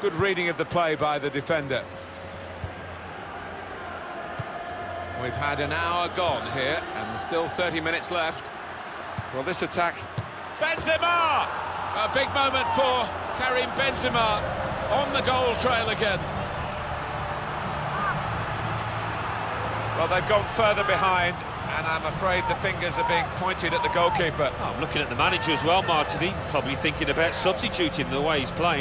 Good reading of the play by the defender. We've had an hour gone here, and still 30 minutes left. Well, this attack... Benzema! A big moment for Karim Benzema on the goal trail again. Well, they've gone further behind, and I'm afraid the fingers are being pointed at the goalkeeper. Oh, I'm looking at the manager as well, Martin. Probably thinking about substituting the way he's playing.